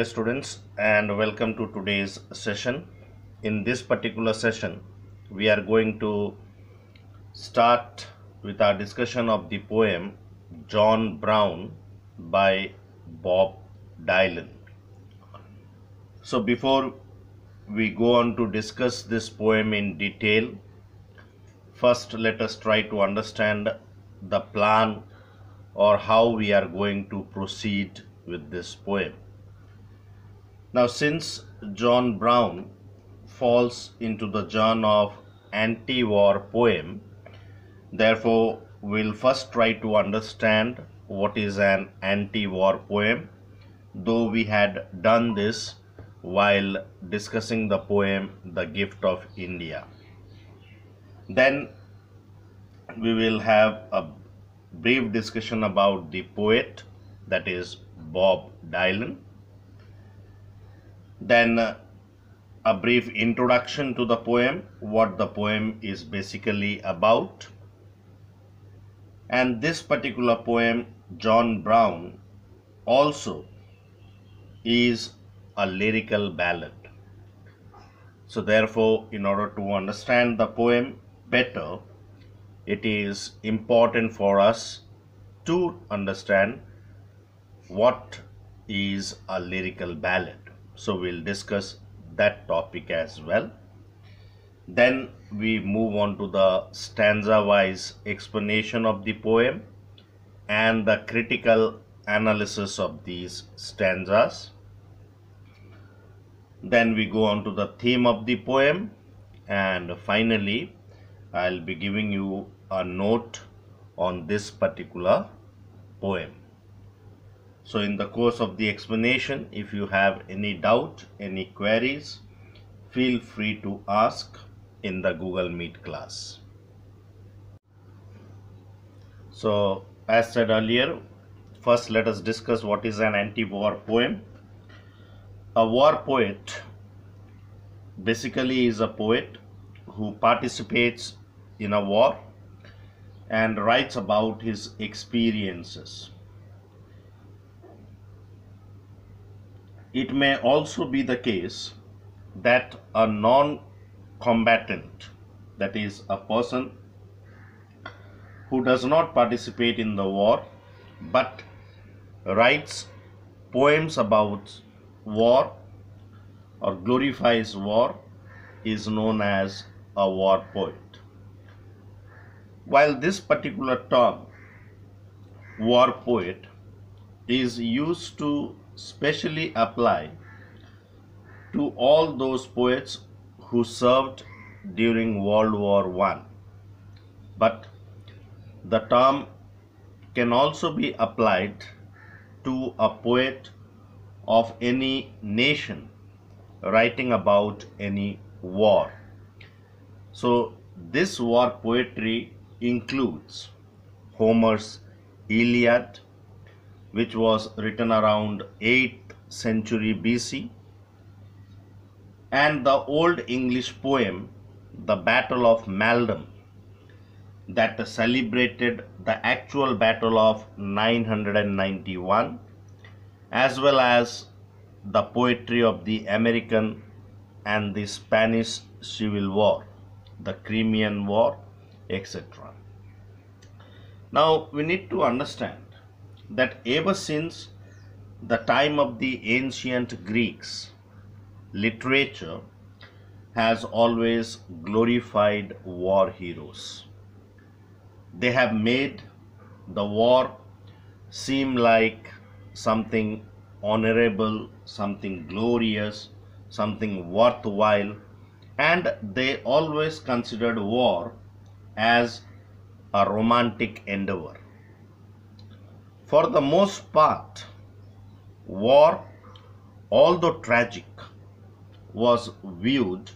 dear students and welcome to today's session. In this particular session we are going to start with our discussion of the poem John Brown by Bob Dylan. So before we go on to discuss this poem in detail, first let us try to understand the plan or how we are going to proceed with this poem. Now, since John Brown falls into the genre of anti war poem, therefore, we'll first try to understand what is an anti war poem, though we had done this while discussing the poem The Gift of India. Then we will have a brief discussion about the poet that is Bob Dylan. Then uh, a brief introduction to the poem, what the poem is basically about. And this particular poem, John Brown, also is a lyrical ballad. So, therefore, in order to understand the poem better, it is important for us to understand what is a lyrical ballad. So we'll discuss that topic as well. Then we move on to the stanza wise explanation of the poem and the critical analysis of these stanzas. Then we go on to the theme of the poem and finally I'll be giving you a note on this particular poem. So in the course of the explanation, if you have any doubt, any queries, feel free to ask in the Google Meet class. So as said earlier, first let us discuss what is an anti-war poem. A war poet basically is a poet who participates in a war and writes about his experiences. It may also be the case that a non combatant, that is, a person who does not participate in the war but writes poems about war or glorifies war, is known as a war poet. While this particular term, war poet, is used to specially apply to all those poets who served during World War I. But the term can also be applied to a poet of any nation writing about any war. So, this war poetry includes Homer's Iliad, which was written around 8th century BC, and the Old English poem, The Battle of Maldon, that celebrated the actual battle of 991, as well as the poetry of the American and the Spanish Civil War, the Crimean War, etc. Now we need to understand that ever since the time of the ancient Greeks, literature has always glorified war heroes. They have made the war seem like something honorable, something glorious, something worthwhile, and they always considered war as a romantic endeavor. For the most part, war, although tragic, was viewed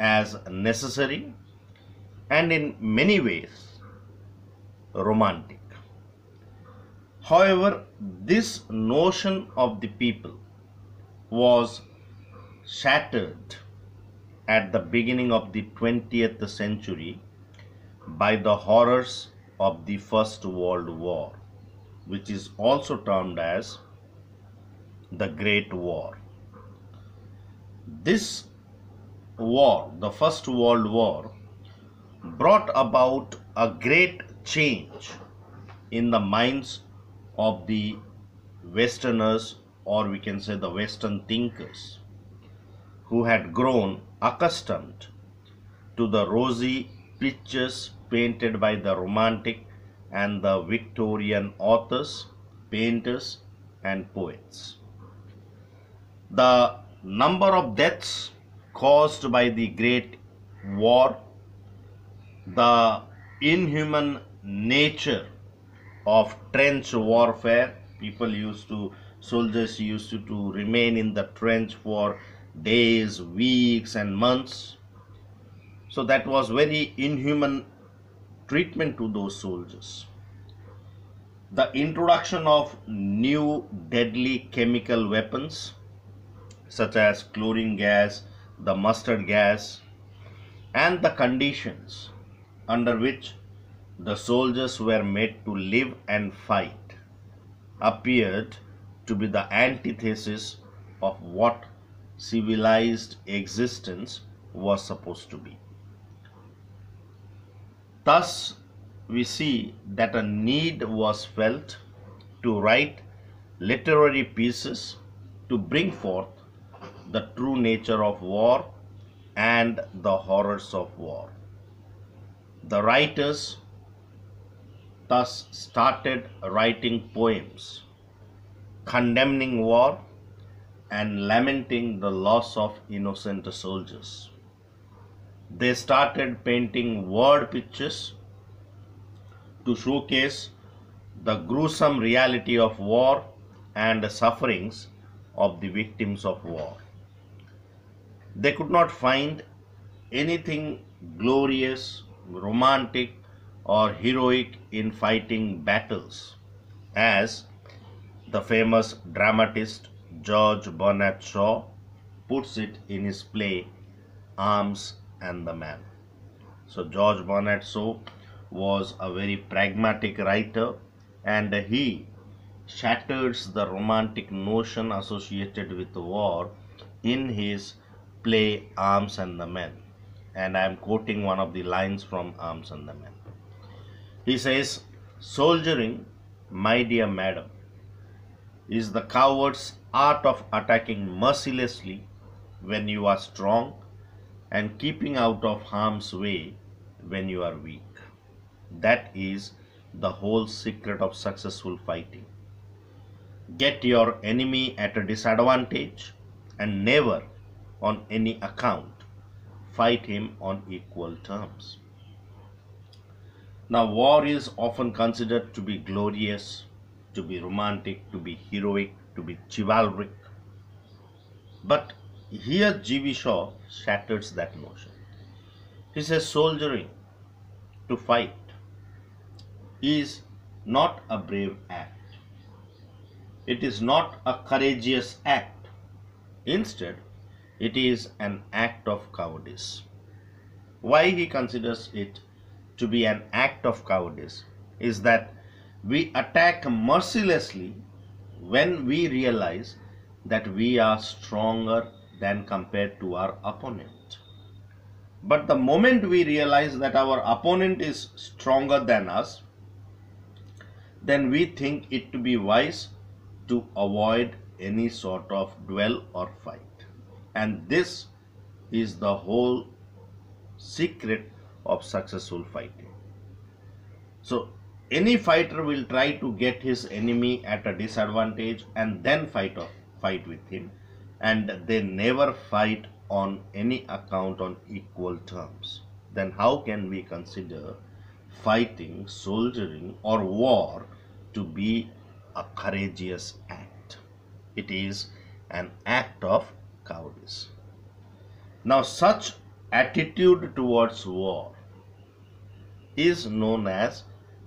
as necessary and in many ways romantic. However, this notion of the people was shattered at the beginning of the 20th century by the horrors of the First World War, which is also termed as the Great War. This war, the First World War, brought about a great change in the minds of the Westerners, or we can say the Western thinkers, who had grown accustomed to the rosy pictures painted by the Romantic and the Victorian authors, painters, and poets. The number of deaths caused by the Great War, the inhuman nature of trench warfare, people used to, soldiers used to, to remain in the trench for days, weeks, and months. So that was very inhuman treatment to those soldiers. The introduction of new deadly chemical weapons such as chlorine gas, the mustard gas, and the conditions under which the soldiers were made to live and fight appeared to be the antithesis of what civilized existence was supposed to be. Thus, we see that a need was felt to write literary pieces to bring forth the true nature of war and the horrors of war. The writers thus started writing poems condemning war and lamenting the loss of innocent soldiers. They started painting word pictures to showcase the gruesome reality of war and the sufferings of the victims of war. They could not find anything glorious, romantic, or heroic in fighting battles, as the famous dramatist George Bernard Shaw puts it in his play Arms and the Man. So, George Bernard Shaw was a very pragmatic writer and he shatters the romantic notion associated with war in his play Arms and the Men. And I am quoting one of the lines from Arms and the Men. He says, Soldiering, my dear madam, is the coward's art of attacking mercilessly when you are strong and keeping out of harm's way when you are weak. That is the whole secret of successful fighting. Get your enemy at a disadvantage and never, on any account, fight him on equal terms. Now, war is often considered to be glorious, to be romantic, to be heroic, to be chivalric. But here G.B. Shaw shatters that notion. He says soldiering to fight is not a brave act. It is not a courageous act. Instead, it is an act of cowardice. Why he considers it to be an act of cowardice is that we attack mercilessly when we realize that we are stronger than compared to our opponent. But the moment we realize that our opponent is stronger than us, then we think it to be wise to avoid any sort of duel or fight. And this is the whole secret of successful fighting. So, any fighter will try to get his enemy at a disadvantage and then fight, off, fight with him and they never fight on any account on equal terms, then how can we consider fighting, soldiering, or war to be a courageous act? It is an act of cowardice. Now, such attitude towards war is known as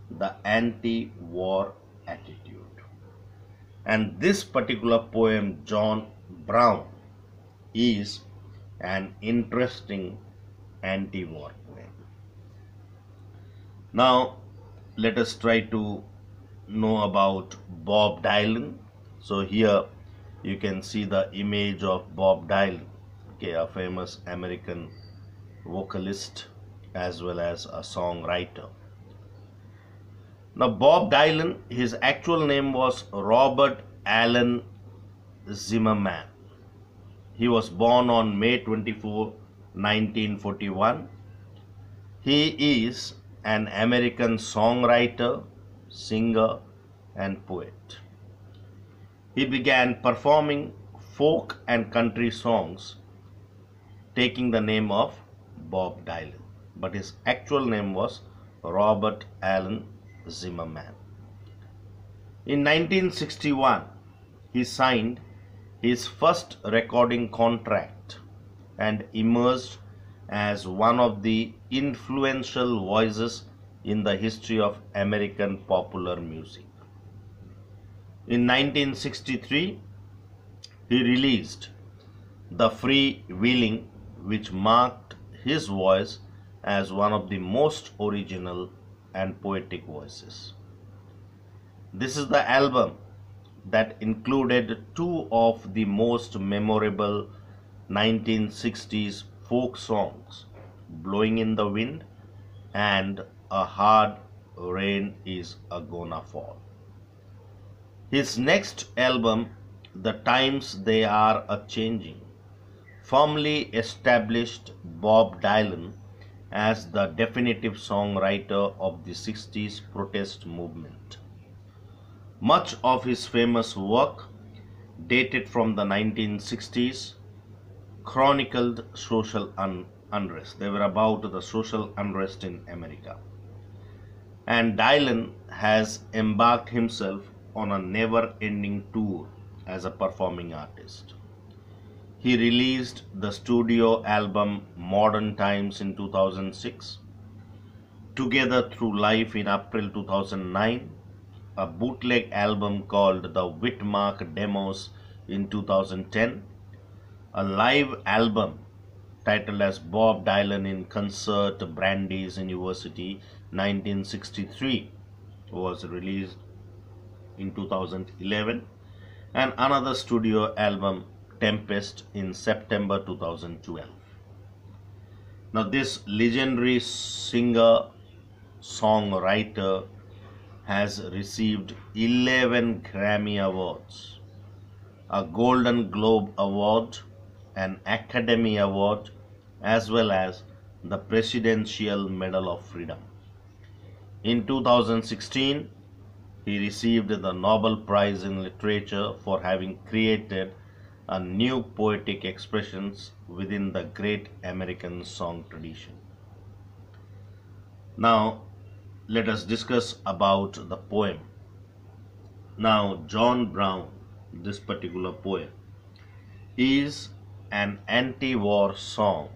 the anti war attitude. And this particular poem, John Brown is an interesting anti-war poem. Now let us try to know about Bob Dylan. So here you can see the image of Bob Dylan, okay, a famous American vocalist as well as a songwriter. Now, Bob Dylan, his actual name was Robert Allen Zimmerman. He was born on May 24, 1941. He is an American songwriter, singer, and poet. He began performing folk and country songs taking the name of Bob Dylan, but his actual name was Robert Allen Zimmerman. In 1961, he signed his first recording contract and emerged as one of the influential voices in the history of American popular music. In 1963, he released The Free Wheeling, which marked his voice as one of the most original and poetic voices. This is the album that included two of the most memorable 1960s folk songs, Blowing in the Wind and A Hard Rain is a Gonna Fall. His next album, The Times They Are a Changing, firmly established Bob Dylan as the definitive songwriter of the 60s protest movement. Much of his famous work, dated from the 1960s, chronicled social un- unrest. They were about the social unrest in America. And Dylan has embarked himself on a never ending tour as a performing artist. He released the studio album Modern Times in 2006, Together Through Life in April 2009, a bootleg album called the Witmark Demos in 2010, a live album titled as Bob Dylan in Concert Brandeis University 1963 was released in 2011 and another studio album Tempest in September 2012. Now, this legendary singer songwriter has received 11 Grammy Awards, a Golden Globe Award, an Academy Award, as well as the Presidential Medal of Freedom. In 2016, he received the Nobel Prize in Literature for having created a new poetic expressions within the great American song tradition. Now, let us discuss about the poem. Now, John Brown, this particular poem, is an anti war song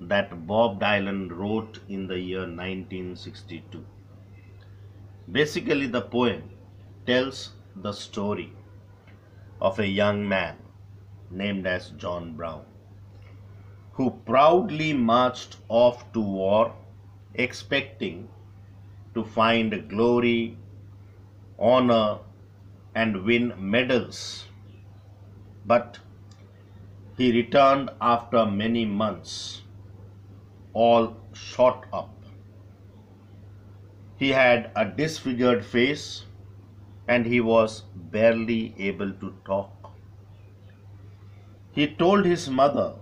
that Bob Dylan wrote in the year 1962. Basically, the poem tells the story of a young man named as John Brown, who proudly marched off to war expecting to find glory, honor, and win medals. But he returned after many months, all shot up. He had a disfigured face and he was barely able to talk. He told his mother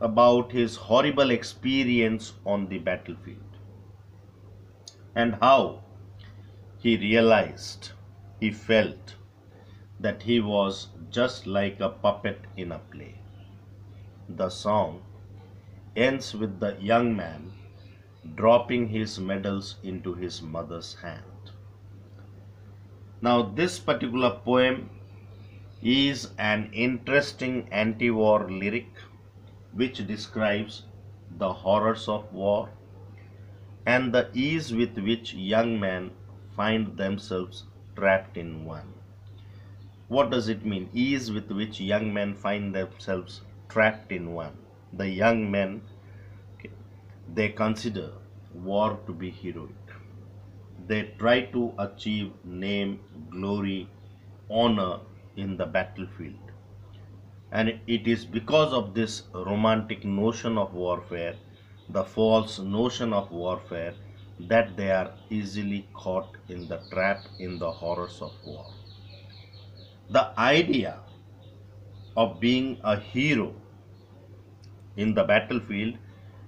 about his horrible experience on the battlefield and how he realized, he felt that he was just like a puppet in a play. The song ends with the young man dropping his medals into his mother's hand. Now, this particular poem is an interesting anti war lyric which describes the horrors of war and the ease with which young men find themselves trapped in one. What does it mean? Ease with which young men find themselves trapped in one. The young men, okay, they consider war to be heroic. They try to achieve name, glory, honor, in the battlefield. And it is because of this romantic notion of warfare, the false notion of warfare, that they are easily caught in the trap in the horrors of war. The idea of being a hero in the battlefield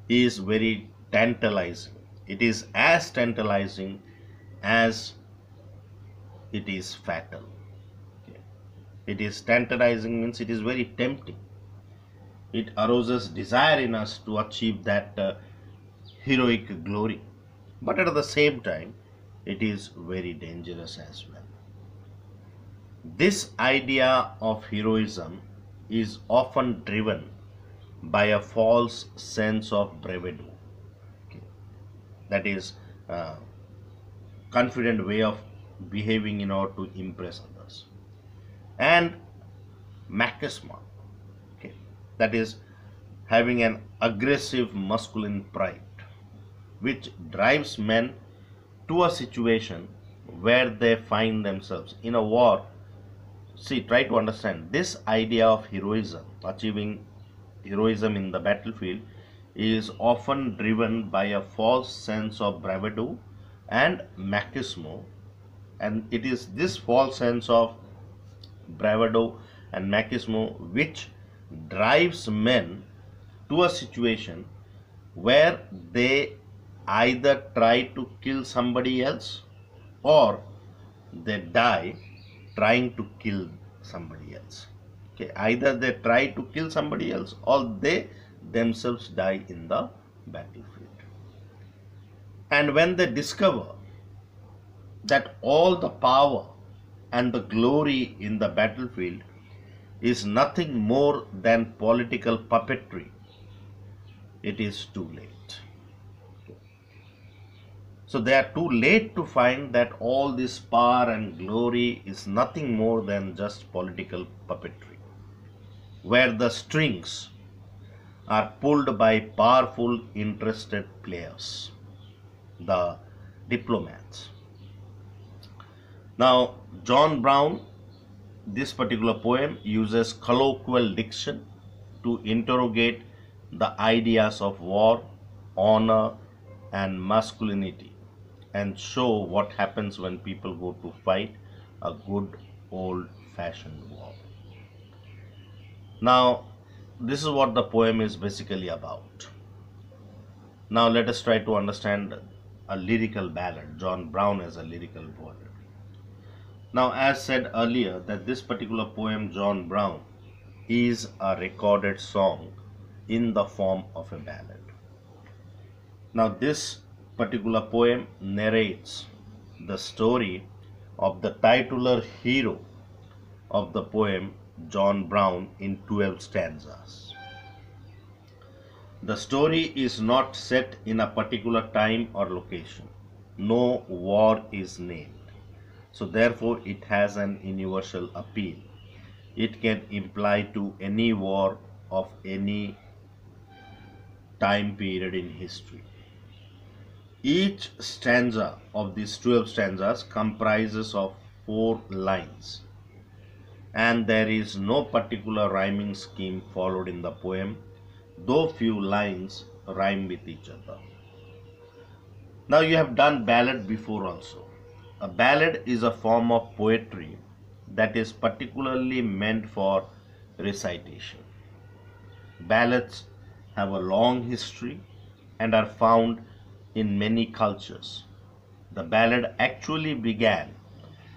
is very tantalizing. It is as tantalizing as it is fatal. It is tantalizing means it is very tempting. It arouses desire in us to achieve that uh, heroic glory. But at the same time, it is very dangerous as well. This idea of heroism is often driven by a false sense of bravado. Okay. That is a confident way of behaving in order to impress others. And machismo, that is having an aggressive masculine pride, which drives men to a situation where they find themselves in a war. See, try to understand this idea of heroism, achieving heroism in the battlefield, is often driven by a false sense of bravado and machismo and it is this false sense of bravado and machismo which drives men to a situation where they either try to kill somebody else or they die trying to kill somebody else. Okay either they try to kill somebody else or they themselves die in the battlefield. And when they discover that all the power and the glory in the battlefield is nothing more than political puppetry, it is too late. So they are too late to find that all this power and glory is nothing more than just political puppetry, where the strings are pulled by powerful interested players, the diplomats. Now, John Brown, this particular poem uses colloquial diction to interrogate the ideas of war, honor, and masculinity and show what happens when people go to fight a good old fashioned war. Now, this is what the poem is basically about. Now, let us try to understand a lyrical ballad, John Brown is a lyrical poet. Now, as said earlier, that this particular poem, John Brown, is a recorded song in the form of a ballad. Now, this particular poem narrates the story of the titular hero of the poem, John Brown, in 12 stanzas. The story is not set in a particular time or location. No war is named so therefore it has an universal appeal. It can imply to any war of any time period in history. Each stanza of these 12 stanzas comprises of four lines and there is no particular rhyming scheme followed in the poem though few lines rhyme with each other. Now you have done ballad before also. A ballad is a form of poetry that is particularly meant for recitation. Ballads have a long history and are found in many cultures. The ballad actually began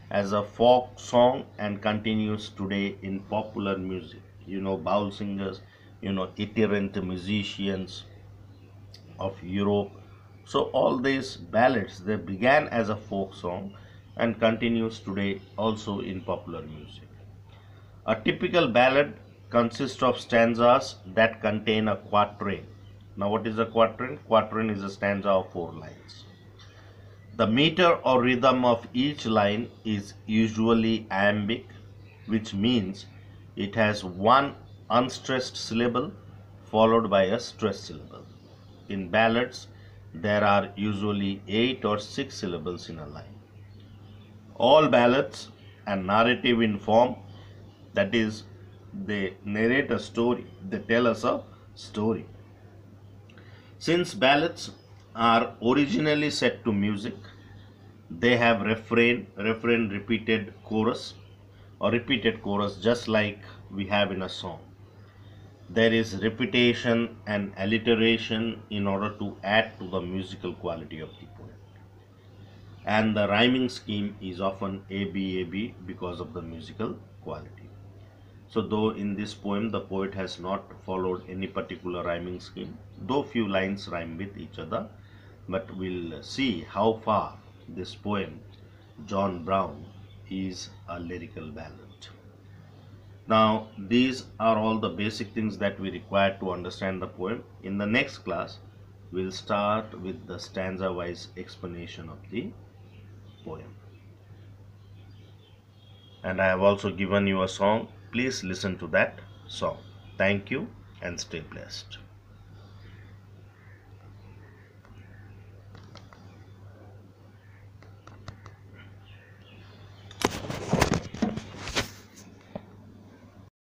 as a folk song and continues today in popular music. You know, baul singers, you know, itinerant musicians of Europe so all these ballads they began as a folk song and continues today also in popular music. A typical ballad consists of stanzas that contain a quatrain. Now what is a quatrain? Quatrain is a stanza of four lines. The meter or rhythm of each line is usually iambic which means it has one unstressed syllable followed by a stressed syllable. In ballads, there are usually 8 or 6 syllables in a line. All ballads and narrative in form That is, they narrate a story, they tell us a story. Since ballads are originally set to music, they have refrain, refrain repeated chorus or repeated chorus just like we have in a song. There is repetition and alliteration in order to add to the musical quality of the poem. And the rhyming scheme is often ABAB because of the musical quality. So though in this poem the poet has not followed any particular rhyming scheme, though few lines rhyme with each other, but we'll see how far this poem, John Brown, is a lyrical ballad. Now, these are all the basic things that we require to understand the poem. In the next class, we'll start with the stanza wise explanation of the poem. And I have also given you a song. Please listen to that song. Thank you and stay blessed.